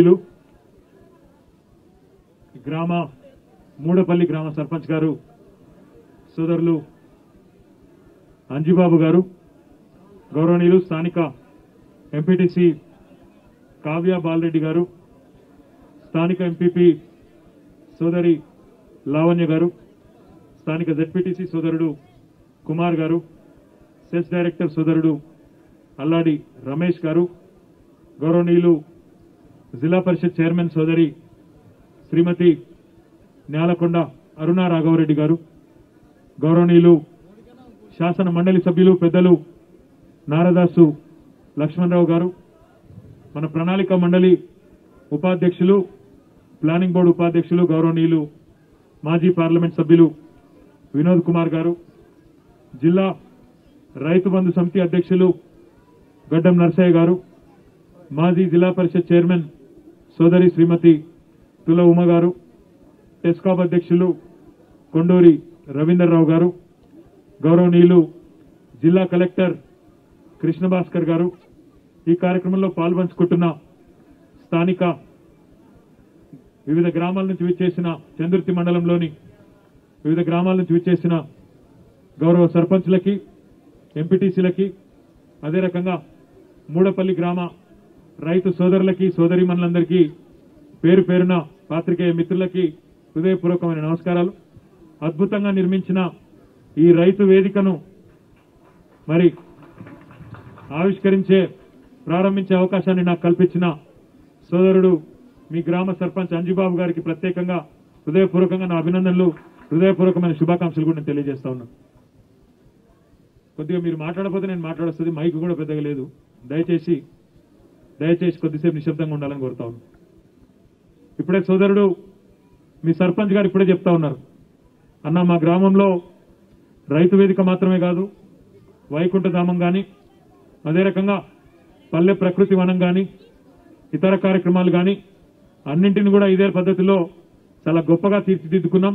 గౌరవనీయులు గ్రామ మూడపల్లి గ్రామ సర్పంచ్ గారు సోదరులు అంజిబాబు గారు గౌరవనీయులు స్థానిక ఎంపీటీసీ కావ్య బాలరెడ్డి గారు స్థానిక ఎంపీపీ సోదరి లావణ్య గారు స్థానిక జెడ్పీటీసీ సోదరుడు కుమార్ గారు సెస్ డైరెక్టర్ సోదరుడు అల్లాడి రమేష్ గారు గౌరవనీయులు జిల్లా పరిషత్ చైర్మన్ సోదరి శ్రీమతి నేలకొండ అరుణా రాఘవరెడ్డి గారు గౌరవనీయులు శాసన మండలి సభ్యులు పెద్దలు నారదాసు లక్ష్మణరావు గారు మన ప్రణాళిక మండలి ఉపాధ్యక్షులు ప్లానింగ్ బోర్డు ఉపాధ్యక్షులు గౌరవనీయులు మాజీ పార్లమెంట్ సభ్యులు వినోద్ కుమార్ గారు జిల్లా రైతు బంధు సమితి అధ్యక్షులు గడ్డం నర్సయ్య గారు మాజీ జిల్లా పరిషత్ చైర్మన్ సోదరి శ్రీమతి తుల ఉమ గారు టెస్కాబ్ అధ్యక్షులు కొండూరి రవీందర్రావు గారు గౌరవనీయులు జిల్లా కలెక్టర్ కృష్ణ భాస్కర్ గారు. ఈ కార్యక్రమంలో పాల్పంచుకుంటున్న స్థానిక వివిధ గ్రామాల నుంచి విచ్చేసిన చంద్రుతి మండలంలోని వివిధ గ్రామాల నుంచి విచ్చేసిన గౌరవ సర్పంచ్లకి ఎంపీటీసీలకి అదే రకంగా మూడపల్లి గ్రామ రైతు సోదరులకి సోదరిమణులందరికీ పేరు పేరున పాత్రికేయ మిత్రులకి హృదయపూర్వకమైన నమస్కారాలు. అద్భుతంగా నిర్మించిన ఈ రైతు వేదికను మరి ఆవిష్కరించే ప్రారంభించే అవకాశాన్ని నాకు కల్పించిన సోదరుడు మీ గ్రామ సర్పంచ్ అంజుబాబు గారికి ప్రత్యేకంగా హృదయపూర్వకంగా నా అభినందనలు హృదయపూర్వకమైన శుభాకాంక్షలు కూడా నేను తెలియజేస్తా ఉన్నాను. కొద్దిగా మీరు మాట్లాడకపోతే నేను మాట్లాడొస్తుంది మైక్ కూడా పెద్దగా లేదు. దయచేసి దయచేసి కొద్దిసేపు నిశ్శబ్దంగా ఉండాలని కోరుతా ఇప్పుడే సోదరుడు మీ సర్పంచ్ గారు ఇప్పుడే చెప్తా ఉన్నారు. అన్న మా గ్రామంలో రైతు వేదిక మాత్రమే కాదు వైకుంఠధామం కానీ అదే రకంగా పల్లె ప్రకృతి వనం కానీ ఇతర కార్యక్రమాలు కానీ అన్నింటిని కూడా ఇదే పద్ధతిలో చాలా గొప్పగా తీర్చిదిద్దుకున్నాం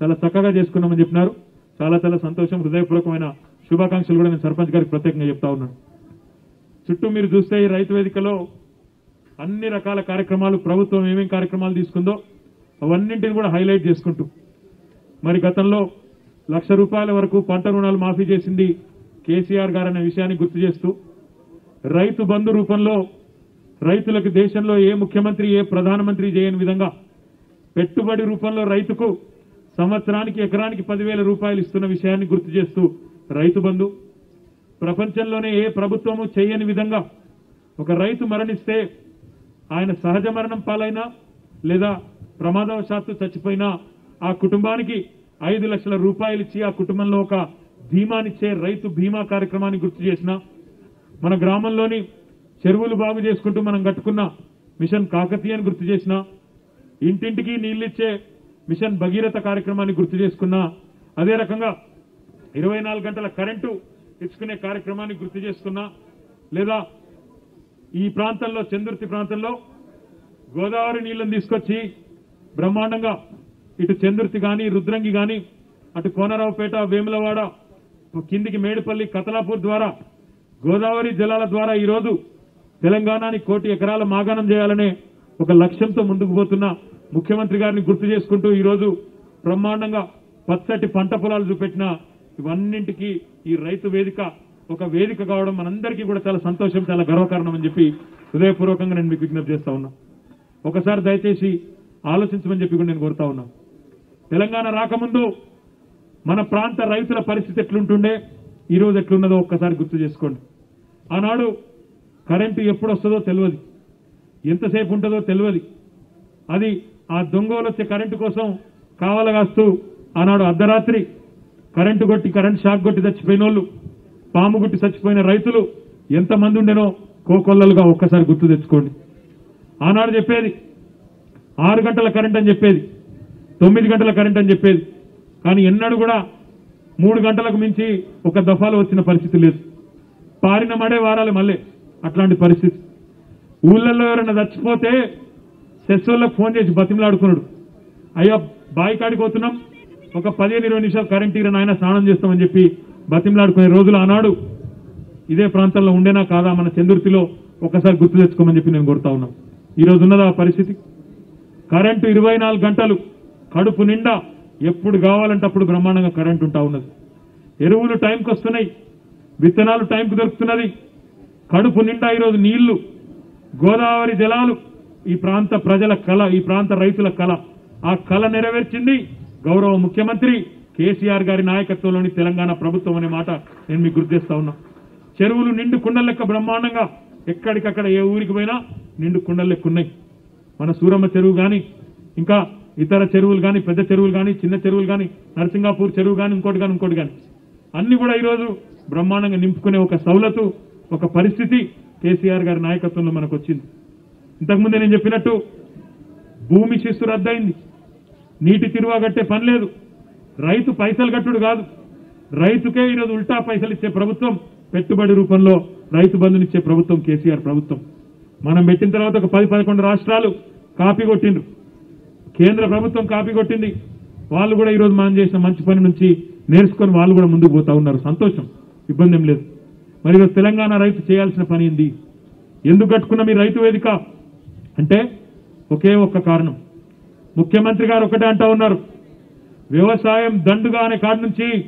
చాలా చక్కగా చేసుకున్నామని చెప్పినారు. చాలా చాలా సంతోషం హృదయపూర్వకమైన శుభాకాంక్షలు కూడా నేను సర్పంచ్ గారికి ప్రత్యేకంగా చెప్తా ఉన్నాను. చుట్టూ మీరు చూస్తే ఈ రైతు వేదికలో అన్ని రకాల కార్యక్రమాలు ప్రభుత్వం ఏమేం కార్యక్రమాలు తీసుకుందో అవన్నింటిని కూడా హైలైట్ చేసుకుంటూ. మరి గతంలో లక్ష రూపాయల వరకు పంట రుణాలు మాఫీ చేసింది కేసీఆర్ గారు అనే విషయాన్ని గుర్తు చేస్తూ రైతు బంధు రూపంలో రైతులకు దేశంలో ఏ ముఖ్యమంత్రి ఏ ప్రధానమంత్రి చేయని విధంగా పెట్టుబడి రూపంలో రైతుకు సంవత్సరానికి ఎకరానికి పదివేల రూపాయలు ఇస్తున్న విషయాన్ని గుర్తు చేస్తూ రైతు బంధు ప్రపంచంలోనే ఏ ప్రభుత్వము చేయని విధంగా ఒక రైతు మరణిస్తే ఆయన సహజ మరణం పాలైనా లేదా ప్రమాదవశాత్తు చచ్చిపోయినా ఆ కుటుంబానికి ఐదు లక్షల రూపాయలు ఇచ్చి ఆ కుటుంబంలో ఒక ధీమానిచ్చే రైతు బీమా కార్యక్రమాన్ని గుర్తు చేసిన మన గ్రామంలోని చెరువులు బాగు చేసుకుంటూ మనం కట్టుకున్న మిషన్ కాకతీయని గుర్తు చేసిన ఇంటింటికి నీళ్ళిచ్చే మిషన్ భగీరథ కార్యక్రమాన్ని గుర్తు చేసుకున్నా అదే రకంగా ఇరవై నాలుగు గంటల కరెంటు తెచ్చుకునే కార్యక్రమాన్ని గుర్తు చేస్తున్నా లేదా ఈ ప్రాంతంలో చంద్రుతి ప్రాంతంలో గోదావరి నీళ్ళను తీసుకొచ్చి బ్రహ్మాండంగా ఇటు చందుర్తి కానీ రుద్రంగి కానీ అటు కోనరావుపేట వేములవాడ కిందికి మేడుపల్లి కతలాపూర్ ద్వారా గోదావరి జలాల ద్వారా ఈరోజు తెలంగాణని కోటి ఎకరాల మాగాణం చేయాలనే ఒక లక్ష్యంతో ముందుకు పోతున్న ముఖ్యమంత్రి గారిని గుర్తు చేసుకుంటూ ఈరోజు బ్రహ్మాండంగా పచ్చటి పంట పొలాలు చూపెట్టిన ఇవన్నింటికి ఈ రైతు వేదిక ఒక వేదిక కావడం మనందరికీ కూడా చాలా సంతోషం చాలా గర్వకారణం అని చెప్పి హృదయపూర్వకంగా నేను మీకు విజ్ఞప్తి చేస్తా ఉన్నా. ఒకసారి దయచేసి ఆలోచించమని చెప్పి కూడా నేను కోరుతా ఉన్నా. తెలంగాణ రాకముందు మన ప్రాంత రైతుల పరిస్థితి ఎట్లుంటుండే ఈ రోజు ఎట్లున్నదో ఒక్కసారి గుర్తు చేసుకోండి. ఆనాడు కరెంటు ఎప్పుడు వస్తుందో తెలియదు ఎంతసేపు ఉంటుందో తెలియదు అది ఆ దొంగలు వచ్చే కరెంటు కోసం కావలగాస్తూ ఆనాడు అర్ధరాత్రి కరెంటు కొట్టి కరెంట్ షాక్ కొట్టి చచ్చిపోయిన వాళ్ళు పాము గుట్టి చచ్చిపోయిన రైతులు ఎంతమంది ఉండేనో కోకొల్లలుగా ఒక్కసారి గుర్తు తెచ్చుకోండి. ఆనాడు చెప్పేది ఆరు గంటల కరెంట్ అని చెప్పేది తొమ్మిది గంటల కరెంట్ అని చెప్పేది. కానీ ఎన్నడూ కూడా మూడు గంటలకు మించి ఒక దఫాలో వచ్చిన పరిస్థితి లేదు. పారిన మడే వారాలి మళ్ళీ అట్లాంటి పరిస్థితి. ఊళ్ళల్లో ఎవరైనా చచ్చిపోతే సెస్సోళ్ళకు ఫోన్ చేసి బతిమలాడుకున్నాడు. అయ్యా బాయికాడికి పోతున్నాం. ఒక పదిహేను ఇరవై నిమిషాలు కరెంట్ ఇరవై ఆయన స్నానం చేస్తామని చెప్పి బతిమలాడుకునే రోజులు ఆనాడు ఇదే ప్రాంతంలో ఉండేనా కాదా మన చందుర్తిలో ఒకసారి గుర్తు తెచ్చుకోమని చెప్పి నేను కోరుతా ఉన్నాం ఈరోజు ఉన్నదా పరిస్థితి? కరెంటు ఇరవై నాలుగు గంటలు కడుపు నిండా ఎప్పుడు కావాలంటే అప్పుడు బ్రహ్మాండంగా కరెంటు ఉంటా ఉన్నది. ఎరువులు టైంకి వస్తున్నాయి విత్తనాలు టైంకి దొరుకుతున్నది. కడుపు నిండా ఈరోజు నీళ్ళు గోదావరి జలాలు ఈ ప్రాంత ప్రజల కళ ఈ ప్రాంత రైతుల కళ. ఆ కళ నెరవేర్చింది గౌరవ ముఖ్యమంత్రి కేసీఆర్ గారి నాయకత్వంలోని తెలంగాణ ప్రభుత్వం అనే మాట నేను మీకు గుర్తిస్తా ఉన్నా. చెరువులు నిండు కుండల లెక్క బ్రహ్మాండంగా ఎక్కడికక్కడ ఏ ఊరికి పోయినా నిండు కుండల లెక్క ఉన్నాయి. మన సూరమ్మ చెరువు కానీ ఇంకా ఇతర చెరువులు కానీ పెద్ద చెరువులు కానీ చిన్న చెరువులు కానీ నరసింగాపూర్ చెరువు కానీ ఇంకోటి కానీ ఇంకోటి కానీ అన్ని కూడా ఈరోజు బ్రహ్మాండంగా నింపుకునే ఒక సౌలతు ఒక పరిస్థితి కేసీఆర్ గారి నాయకత్వంలో మనకు వచ్చింది. ఇంతకుముందే నేను చెప్పినట్టు భూమి శిస్తు రద్దయింది. నీటి తిరువగట్టే పని లేదు. రైతు పైసలు కట్టుడు కాదు. రైతుకే ఈరోజు ఉల్టా పైసలు ఇచ్చే ప్రభుత్వం పెట్టుబడి రూపంలో రైతు బంధునిచ్చే ప్రభుత్వం కేసీఆర్ ప్రభుత్వం. మనం పెట్టిన తర్వాత ఒక పది పదకొండు రాష్ట్రాలు కాపీ కొట్టిండ్రు. కేంద్ర ప్రభుత్వం కాపీ కొట్టింది. వాళ్ళు కూడా ఈరోజు మనం చేసిన మంచి పని నుంచి నేర్చుకొని వాళ్ళు కూడా ముందుకు పోతా ఉన్నారు. సంతోషం. ఇబ్బంది ఏం లేదు. మరి ఈరోజు తెలంగాణ రైతు చేయాల్సిన పని ఏంది? ఎందుకు కట్టుకున్న మీ రైతు వేదిక? అంటే ఒకే ఒక్క కారణం. ముఖ్యమంత్రి గారు ఒకటే అంటా ఉన్నారు. వ్యవసాయం దండుగా అనే కాడి నుంచి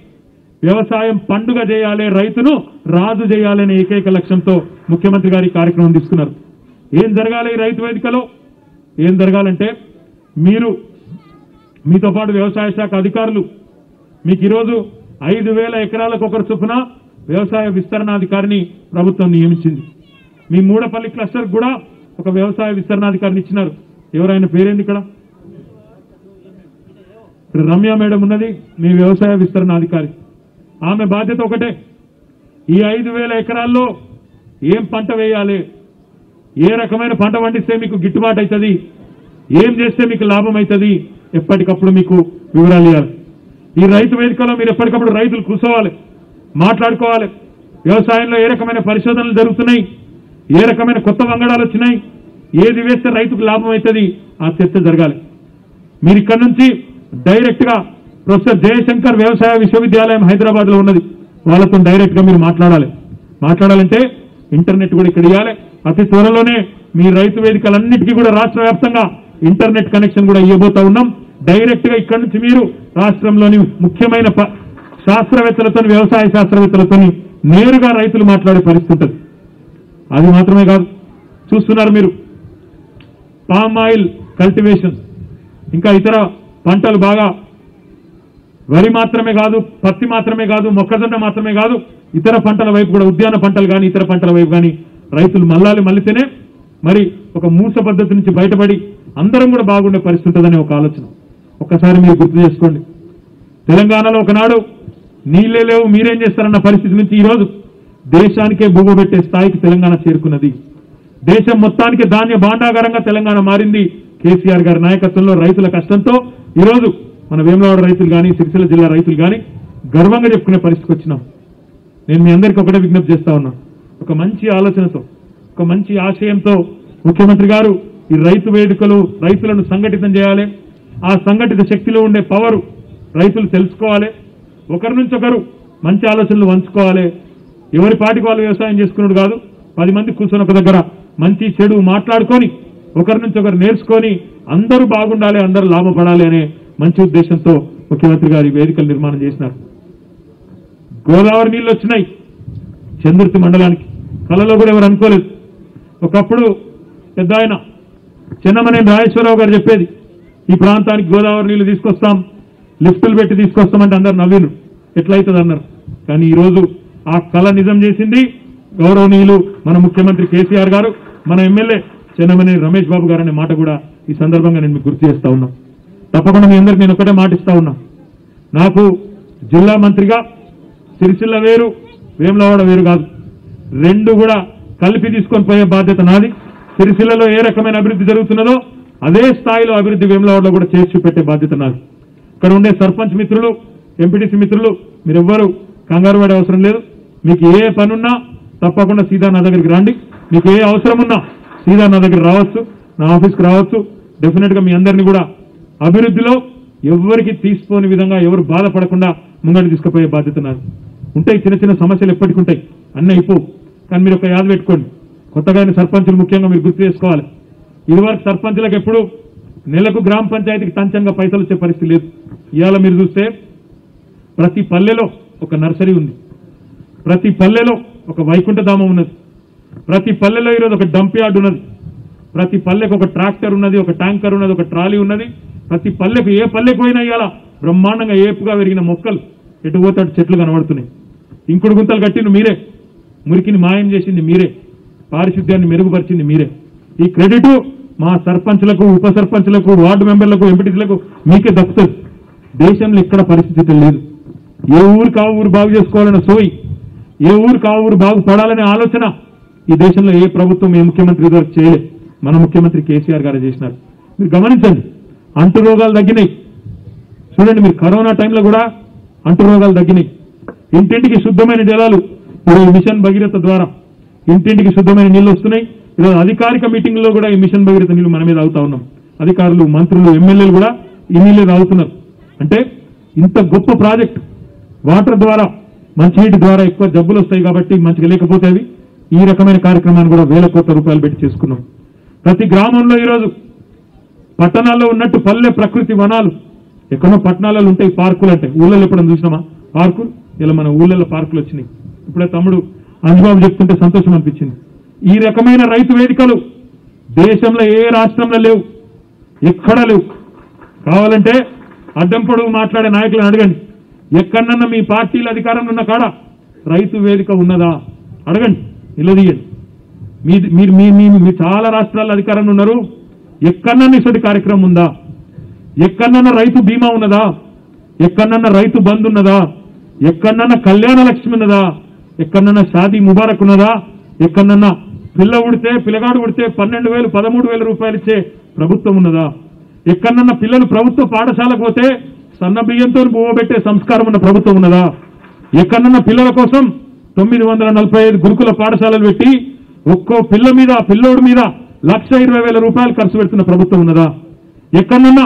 వ్యవసాయం పండుగ చేయాలి రైతును రాజు చేయాలనే ఏకైక లక్ష్యంతో ముఖ్యమంత్రి గారి కార్యక్రమం తీసుకున్నారు. ఏం జరగాలి ఈ రైతు వేదికలో? ఏం జరగాలంటే మీరు మీతో పాటు వ్యవసాయ శాఖ అధికారులు మీకు ఈరోజు ఐదు వేల ఎకరాలకు ఒకరు చొప్పున వ్యవసాయ విస్తరణాధికారిని ప్రభుత్వం నియమించింది. మీ మూడపల్లి క్లస్టర్ కూడా ఒక వ్యవసాయ విస్తరణాధికారిని ఇచ్చినారు. ఎవరైనా పేరేంది ఇక్కడ? రమ్య మేడం ఉన్నది మీ వ్యవసాయ విస్తరణాధికారి ఆమె బాధ్యత ఒకటే. ఈ ఐదు వేల ఎకరాల్లో ఏం పంట వేయాలి? ఏ రకమైన పంట పండిస్తే మీకు గిట్టుబాటు అవుతుంది? ఏం చేస్తే మీకు లాభం అవుతుంది? ఎప్పటికప్పుడు మీకు వివరాలు ఇవ్వాలి. ఈ రైతు వేదికలో మీరు ఎప్పటికప్పుడు రైతులు కూర్చోవాలి మాట్లాడుకోవాలి. వ్యవసాయంలో ఏ రకమైన పరిశోధనలు జరుగుతున్నాయి? ఏ రకమైన కొత్త వంగడాలు వచ్చినాయి? ఏది వేస్తే రైతుకు లాభం అవుతుంది? ఆ చర్చ జరగాలి. మీరు ఇక్కడ నుంచి డైరెక్ట్గా ప్రొఫెసర్ జయశంకర్ వ్యవసాయ విశ్వవిద్యాలయం హైదరాబాద్లో ఉన్నది. వాళ్ళతో డైరెక్ట్గా మీరు మాట్లాడాలి. మాట్లాడాలంటే ఇంటర్నెట్ కూడా ఇక్కడ ఇవ్వాలి అతి త్వరలోనే మీ రైతు వేదికలన్నిటికీ కూడా రాష్ట్ర వ్యాప్తంగా ఇంటర్నెట్ కనెక్షన్ కూడా ఇవ్వబోతా ఉన్నాం. డైరెక్ట్గా ఇక్కడ నుంచి మీరు రాష్ట్రంలోని ముఖ్యమైన శాస్త్రవేత్తలతో వ్యవసాయ శాస్త్రవేత్తలతో నేరుగా రైతులు మాట్లాడే పరిస్థితి ఉంటుంది. అది మాత్రమే కాదు. చూస్తున్నారు మీరు. Palm oil cultivation. ఇంకా ఇతర పంటలు బాగా వరి మాత్రమే కాదు పత్తి మాత్రమే కాదు మొక్కజొన్న మాత్రమే కాదు ఇతర పంటల వైపు కూడా ఉద్యాన పంటలు కానీ ఇతర పంటల వైపు కానీ రైతులు మల్లాలి మల్లితేనే మరి ఒక మూస పద్ధతి నుంచి బయటపడి అందరం కూడా బాగుండే పరిస్థితి ఉంటుందనే ఒక ఆలోచన. ఒక్కసారి మీరు గుర్తు చేసుకోండి. తెలంగాణలో ఒకనాడు నీళ్ళే లేవు మీరేం చేస్తారన్న పరిస్థితి నుంచి ఈరోజు దేశానికే భూగబెట్టే స్థాయికి తెలంగాణ చేరుకున్నది. దేశం మొత్తానికి ధాన్య భాండాగారంగా తెలంగాణ మారింది. కేసీఆర్ గారి నాయకత్వంలో రైతుల కష్టంతో ఈరోజు మన వేములవాడ రైతులు కానీ సిరిసిల్ల జిల్లా రైతులు కానీ గర్వంగా చెప్పుకునే పరిస్థితికి వచ్చినాం. నేను మీ అందరికీ ఒకటే విజ్ఞప్తి చేస్తా ఉన్నా. ఒక మంచి ఆలోచనతో ఒక మంచి ఆశయంతో ముఖ్యమంత్రి గారు ఈ రైతు వేడుకలు రైతులను సంఘటితం చేయాలి. ఆ సంఘటిత శక్తిలో ఉండే పవరు రైతులు తెలుసుకోవాలి. ఒకరి నుంచి ఒకరు మంచి ఆలోచనలు పంచుకోవాలి. ఎవరి పాటికి వాళ్ళు వ్యవసాయం చేసుకున్నాడు కాదు పది మంది కూర్చొని ఒక దగ్గర మంచి చెడు మాట్లాడుకొని ఒకరి నుంచి ఒకరు నేర్చుకొని అందరూ బాగుండాలి అందరూ లాభపడాలి అనే మంచి ఉద్దేశంతో ముఖ్యమంత్రి గారు వేదికలు నిర్మాణం చేసినారు. గోదావరి నీళ్ళు వచ్చినాయి చంద్రుతి మండలానికి. కళలో కూడా ఎవరు అనుకోలేదు. ఒకప్పుడు పెద్ద ఆయన చిన్నమనే రాజేశ్వరరావు గారు చెప్పేది ఈ ప్రాంతానికి గోదావరి నీళ్ళు తీసుకొస్తాం లిఫ్టులు పెట్టి తీసుకొస్తామంటే అందరు నవ్విను ఎట్లయితుంది? అన్నారు. కానీ ఈ రోజు ఆ కళ నిజం చేసింది గౌరవనీయులు మన ముఖ్యమంత్రి కేసీఆర్ గారు మన ఎమ్మెల్యే చెన్నమనేని రమేష్ బాబు గారు అనే మాట కూడా ఈ సందర్భంగా నేను మీకు గుర్తు చేస్తా ఉన్నా. తప్పకుండా మీ అందరికి నేను ఒకటే మాట ఇస్తా ఉన్నా. నాకు జిల్లా మంత్రిగా సిరిసిల్ల వేరు వేములవాడ వేరు కాదు. రెండు కూడా కలిపి తీసుకొని పోయే బాధ్యత నాది. సిరిసిల్లలో ఏ రకమైన అభివృద్ధి జరుగుతున్నదో అదే స్థాయిలో అభివృద్ధి వేములవాడలో కూడా చేసి చూపెట్టే బాధ్యత నాది. ఇక్కడ ఉండే సర్పంచ్ మిత్రులు ఎంపీటీసీ మిత్రులు మీరెవ్వరూ కంగారు పడే అవసరం లేదు. మీకు ఏ పనున్నా తప్పకుండా సీదా నా దగ్గరికి రండి. మీకు ఏ అవసరం ఉన్నా సీదా నా దగ్గర రావచ్చు నా ఆఫీస్కి రావచ్చు. డెఫినెట్గా మీ అందరినీ కూడా అభివృద్ధిలో ఎవరికి తీసుకోని విధంగా ఎవరు బాధపడకుండా ముంగడి తీసుకుపోయే బాధ్యత నాకు ఉంటాయి చిన్న చిన్న సమస్యలు ఎప్పటికి ఉంటాయి. అన్నీ అయిపోవు. కానీ మీరు ఒక యాద పెట్టుకోండి. కొత్తగా సర్పంచులు ముఖ్యంగా మీరు గుర్తు చేసుకోవాలి. ఇదివరకు సర్పంచులకు ఎప్పుడు నెలకు గ్రామ పంచాయతీకి తంచంగా పైసలు వచ్చే పరిస్థితి లేదు. ఇవాళ మీరు చూస్తే ప్రతి పల్లెలో ఒక నర్సరీ ఉంది. ప్రతి పల్లెలో ఒక వైకుంఠధామం ఉన్నది. ప్రతి పల్లెలో ఈరోజు ఒక డంప్ యార్డ్ ఉన్నది. ప్రతి పల్లెకు ఒక ట్రాక్టర్ ఉన్నది ఒక ట్యాంకర్ ఉన్నది ఒక ట్రాలీ ఉన్నది. ప్రతి పల్లెకు ఏ పల్లెకు పోయినా ఇవాళ బ్రహ్మాండంగా ఏపుగా పెరిగిన మొక్కలు ఎటు పోతే అటు చెట్లు కనబడుతున్నాయి. ఇంకుడు గుంతలు కట్టిన మీరే. మురికిని మాయం చేసింది మీరే. పారిశుద్ధ్యాన్ని మెరుగుపరిచింది మీరే. ఈ క్రెడిట్ మా సర్పంచ్లకు ఉప సర్పంచ్లకు వార్డు మెంబర్లకు ఎంపీటీసీలకు మీకే దక్కుతుంది. దేశంలో ఎక్కడ పరిస్థితి లేదు. ఏ ఊరికి ఆ ఊరు బాగు చేసుకోవాలన్న సోయి? ఏ ఊరికి ఆ ఊరు బాగుపడాలనే ఆలోచన? ఈ దేశంలో ఏ ప్రభుత్వం ఏ ముఖ్యమంత్రి ఇదివరకు చేయలేదు మన ముఖ్యమంత్రి కేసీఆర్ గారు చేసినారు. మీరు గమనించండి అంటు రోగాలు తగ్గినాయి. చూడండి మీరు కరోనా టైంలో కూడా అంటు రోగాలు తగ్గినాయి. ఇంటింటికి శుద్ధమైన జలాలు ఈరోజు మిషన్ భగీరథ ద్వారా ఇంటింటికి శుద్ధమైన నీళ్ళు వస్తున్నాయి. ఈరోజు అధికారిక మీటింగ్లో కూడా ఈ మిషన్ భగీరథ నీళ్ళు మన మీద అవుతా ఉన్నాం. అధికారులు మంత్రులు ఎమ్మెల్యేలు కూడా ఈ నీళ్ళే తాగుతున్నారు. అంటే ఇంత గొప్ప ప్రాజెక్ట్ వాటర్ ద్వారా మంచినీటి ద్వారా ఎక్కువ జబ్బులు వస్తాయి కాబట్టి మంచిగా లేకపోతే అవి ఈ రకమైన కార్యక్రమాన్ని కూడా వేల కోట్ల రూపాయలు పెట్టి చేసుకున్నాం. ప్రతి గ్రామంలో ఈరోజు పట్టణాల్లో ఉన్నట్టు పల్లె ప్రకృతి వనాలు. ఎక్కడో పట్టణాలలో ఉంటాయి పార్కులు అంటే. ఊళ్ళలో ఎప్పుడైనా చూసినామా? పార్కులు ఇలా మన ఊళ్ళలో పార్కులు వచ్చినాయి. ఇప్పుడే తమ్ముడు అంజుబాబు చెప్తుంటే సంతోషం అనిపించింది. ఈ రకమైన రైతు వేదికలు దేశంలో ఏ రాష్ట్రంలో లేవు. ఎక్కడా లేవు. కావాలంటే అడ్డం పొడవు మాట్లాడే నాయకులను అడగండి. ఎక్కడన్నా మీ పార్టీల అధికారంలో ఉన్న కాడ రైతు వేదిక ఉన్నదా? అడగండి. నిలదీయండి మీ మీరు మీ మీ మీ చాలా రాష్ట్రాల అధికారంలో ఉన్నారు. ఎక్కడన్నా ఇటువంటి కార్యక్రమం ఉందా? ఎక్కడన్నా రైతు బీమా ఉన్నదా? ఎక్కడన్నా రైతు బంద్ ఉన్నదా? ఎక్కడన్నా కళ్యాణ లక్ష్మి ఉన్నదా? ఎక్కడన్నా షాదీ ముబారక్ ఉన్నదా? ఎక్కడన్నా పిల్ల ఉడితే పిల్లగాడు ఉడితే పన్నెండు వేలు పదమూడు వేల రూపాయలు ఇచ్చే ప్రభుత్వం ఉన్నదా? ఎక్కడన్నా పిల్లలు ప్రభుత్వ పాఠశాలకు పోతే సన్న బియ్యంతో పెట్టే సంస్కారం ఉన్న ప్రభుత్వం ఉన్నదా? ఎక్కడన్నా పిల్లల కోసం తొమ్మిది వందల నలభై ఐదు గురుకుల పాఠశాలలు పెట్టి ఒక్కో పిల్ల మీద పిల్లోడి మీద లక్ష ఇరవై వేల రూపాయలు ఖర్చు పెడుతున్న ప్రభుత్వం ఉన్నదా? ఎక్కడనున్నా.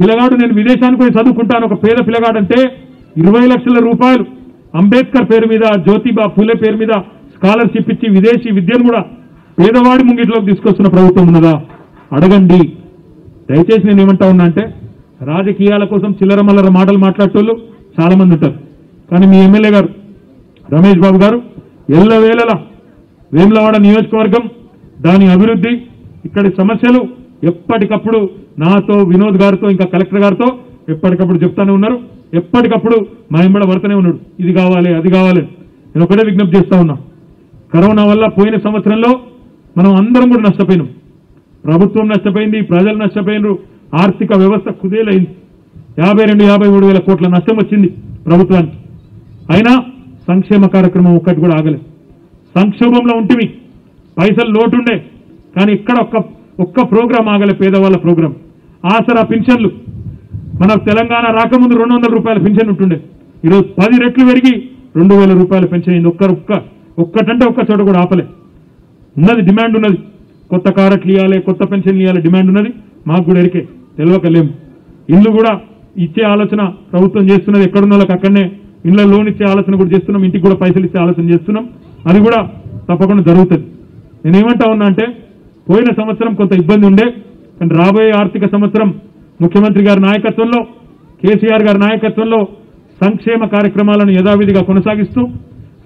పిల్లగాడు నేను విదేశానికి పోయి చదువుకుంటాను. ఒక పేద పిల్లగాడంటే ఇరవై లక్షల రూపాయలు. అంబేద్కర్ పేరు మీద జ్యోతిబా ఫులే పేరు మీద స్కాలర్షిప్ ఇచ్చి విదేశీ విద్యను కూడా పేదవాడి ముంగిట్లోకి తీసుకొస్తున్న ప్రభుత్వం ఉన్నదా? అడగండి. దయచేసి నేను ఏమంటా ఉన్నా అంటే రాజకీయాల కోసం చిల్లర మల్లర మాటలు మాట్లాడేటోళ్ళు చాలా మంది ఉంటారు. కానీ మీ ఎమ్మెల్యే గారు రమేష్ బాబు గారు ఎల్లవేళలా వేములవాడ నియోజకవర్గం దాని అభివృద్ధి ఇక్కడి సమస్యలు ఎప్పటికప్పుడు నాతో వినోద్ గారితో ఇంకా కలెక్టర్ గారితో ఎప్పటికప్పుడు చెప్తానే ఉన్నారు. ఎప్పటికప్పుడు మా ఎంబడ వర్తనే ఉన్నాడు. ఇది కావాలి అది కావాలి. నేను ఒకటే విజ్ఞప్తి చేస్తా ఉన్నా. కరోనా వల్ల పోయిన సంవత్సరంలో మనం అందరం కూడా నష్టపోయినాం. ప్రభుత్వం నష్టపోయింది ప్రజలు నష్టపోయినారు. ఆర్థిక వ్యవస్థ కుదేలైంది. యాభై రెండు యాభై మూడు వేల కోట్ల నష్టం వచ్చింది ప్రభుత్వానికి. అయినా సంక్షేమ కార్యక్రమం ఒక్కటి కూడా ఆగలేదు. సంక్షోభంలో ఉంటివి పైసలు లోటుండే. కానీ ఇక్కడ ఒక్క ఒక్క ప్రోగ్రాం ఆగలే పేదవాళ్ళ ప్రోగ్రాం. ఆసరా పింఛన్లు. మన తెలంగాణ రాకముందు రెండు వందల రూపాయల పెన్షన్ ఉంటుండే. ఈరోజు పది రెట్లు పెరిగి రెండు వేల రూపాయల పెన్షన్ అయింది. ఒక్క ఒక్క ఒక్కటంటే ఒక్క చోట కూడా ఆపలే. ఉన్నది డిమాండ్ ఉన్నది. కొత్త కారట్లు ఇవ్వాలి కొత్త పెన్షన్ ఇవ్వాలి డిమాండ్ ఉన్నది. మాకు కూడా ఎరికే. తెలియకలేము ఇల్లు కూడా ఇచ్చే ఆలోచన ప్రభుత్వం చేస్తున్నది ఎక్కడున్న వాళ్ళకి అక్కడనే. ఇళ్ళ లోన్ ఇచ్చే ఆలోచన కూడా చేస్తున్నాం ఇంటికి కూడా పైసలు ఇచ్చే ఆలోచన చేస్తున్నాం. అది కూడా తప్పకుండా జరుగుతుంది. నేను ఉన్నా అంటే పోయిన సంవత్సరం కొంత ఇబ్బంది ఉండే కానీ రాబోయే ఆర్థిక సంవత్సరం ముఖ్యమంత్రి గారి నాయకత్వంలో కేసీఆర్ గారి నాయకత్వంలో సంక్షేమ కార్యక్రమాలను యథావిధిగా కొనసాగిస్తూ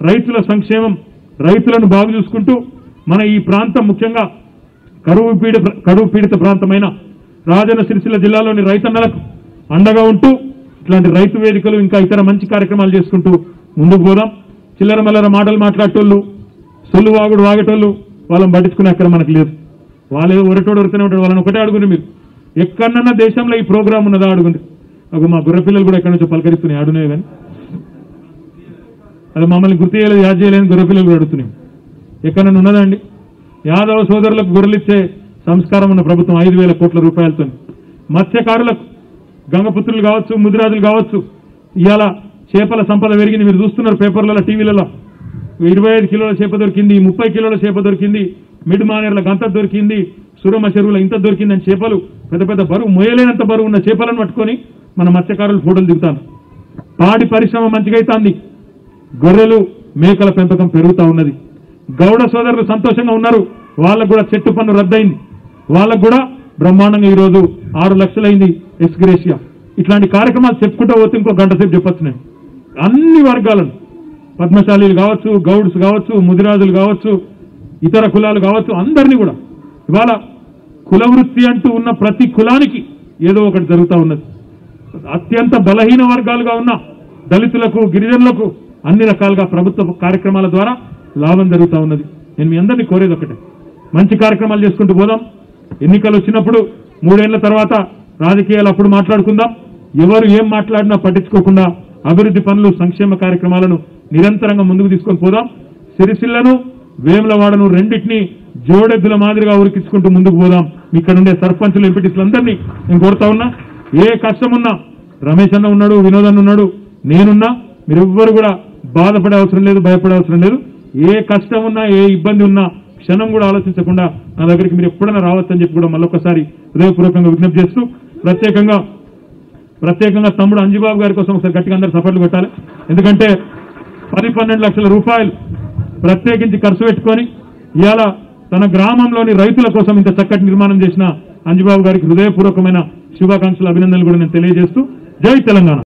రైతుల సంక్షేమం రైతులను బాగు చూసుకుంటూ మన ఈ ప్రాంతం ముఖ్యంగా కరువు పీడ కరువు పీడిత ప్రాంతమైన రాజన్న సిరిసిల్ల జిల్లాలోని రైతన్నలకు అండగా ఉంటూ ఇట్లాంటి రైతు వేదికలు ఇంకా ఇతర మంచి కార్యక్రమాలు చేసుకుంటూ ముందుకు పోదాం. చిల్లర మల్లర మాటలు మాట్లాడేటోళ్ళు సొల్లు వాగుడు వాగేటోళ్ళు వాళ్ళని పట్టించుకునే అక్కడ మనకు లేదు. వాళ్ళు ఒరటోడు ఒరుతూనే ఉంటాడు వాళ్ళని ఒకటే అడుగుని మీరు. ఎక్కడన్నా దేశంలో ఈ ప్రోగ్రామ్ ఉన్నదా అడుగుంది ఒక మా గుర్రపిల్లలు కూడా ఎక్కడి నుంచో పలకరిస్తున్నాయి అడుగునే కానీ. అది మమ్మల్ని గుర్తు చేయలేదు యాద్ చేయలేని గొర్రెపిల్లలు కూడా అడుగుతున్నాయి. ఎక్కడన్నా ఉన్నదా అండి? యాదవ సోదరులకు గొర్రెలిచ్చే సంస్కారం ఉన్న ప్రభుత్వం ఐదు వేల కోట్ల రూపాయలతో మత్స్యకారులకు గంగపుత్రులు కావచ్చు ముదిరాజులు కావచ్చు ఇవాళ చేపల సంపద పెరిగింది. మీరు చూస్తున్నారు పేపర్లలో టీవీలలో. ఇరవై ఐదు కిలోల చేప దొరికింది ముప్పై కిలోల చేప దొరికింది మిడ్ మానేర్ల గంత దొరికింది సురమ చెరువుల ఇంత దొరికిందని చేపలు పెద్ద పెద్ద బరువు మోయలేనంత బరువు ఉన్న చేపలను పట్టుకొని మన మత్స్యకారులు ఫోటోలు దిగుతాను పాడి పరిశ్రమ మంచిగైతాంది. గొర్రెలు మేకల పెంపకం పెరుగుతూ ఉన్నది. గౌడ సోదరులు సంతోషంగా ఉన్నారు. వాళ్ళకు కూడా చెట్టు పన్ను రద్దయింది. వాళ్ళకు కూడా బ్రహ్మాండంగా ఈ రోజు ఆరు లక్షలైంది ఎస్గ్రేషియా ఇట్లాంటి కార్యక్రమాలు చెప్పుకుంటూ పోతే ఇంకో గంట సేపు చెప్పొచ్చు నేను. అన్ని వర్గాలను. పద్మశాలీలు కావచ్చు గౌడ్స్ కావచ్చు ముదిరాజులు కావచ్చు ఇతర కులాలు కావచ్చు అందరినీ కూడా. ఇవాళ కుల వృత్తి అంటూ ఉన్న ప్రతి కులానికి ఏదో ఒకటి జరుగుతూ ఉన్నది. అత్యంత బలహీన వర్గాలుగా ఉన్న దళితులకు గిరిజనులకు అన్ని రకాలుగా ప్రభుత్వ కార్యక్రమాల ద్వారా లాభం జరుగుతూ ఉన్నది. నేను మీ అందరినీ కోరేది ఒకటే. మంచి కార్యక్రమాలు చేసుకుంటూ పోదాం. ఎన్నికలు వచ్చినప్పుడు మూడేళ్ళ తర్వాత రాజకీయాలు అప్పుడు మాట్లాడుకుందాం. ఎవరు ఏం మాట్లాడినా పట్టించుకోకుండా అభివృద్ధి పనులు సంక్షేమ కార్యక్రమాలను నిరంతరంగా ముందుకు తీసుకొని పోదాం. సిరిసిల్లను వేములవాడను రెండింటిని జోడెద్దుల మాదిరిగా ఉరికించుకుంటూ ముందుకు పోదాం. ఇక్కడ ఉండే సర్పంచులు ఎంపీటీసులు అందరినీ నేను కోరుతా ఉన్నా. ఏ కష్టమున్నా రమేష్ అన్న ఉన్నాడు వినోద్ అన్న ఉన్నాడు నేనున్నా. మీరెవ్వరు కూడా బాధపడే అవసరం లేదు భయపడే అవసరం లేదు. ఏ కష్టం ఉన్నా ఏ ఇబ్బంది ఉన్నా క్షణం కూడా ఆలోచించకుండా నా దగ్గరికి మీరు ఎప్పుడైనా రావచ్చని చెప్పి కూడా మళ్ళొకసారి హృదయపూర్వకంగా విజ్ఞప్తి చేస్తూ ప్రత్యేకంగా ప్రత్యేకంగా తమ్ముడు అంజుబాబు గారి కోసం ఒకసారి గట్టిగా అందరు సపోర్ట్లు పెట్టాలి ఎందుకంటే పది పన్నెండు లక్షల రూపాయలు ప్రత్యేకించి ఖర్చు పెట్టుకొని ఇవాళ తన గ్రామంలోని రైతుల కోసం ఇంత చక్కటి నిర్మాణం చేసిన అంజుబాబు గారికి హృదయపూర్వకమైన శుభాకాంక్షలు అభినందనలు కూడా నేను తెలియజేస్తూ జై తెలంగాణ.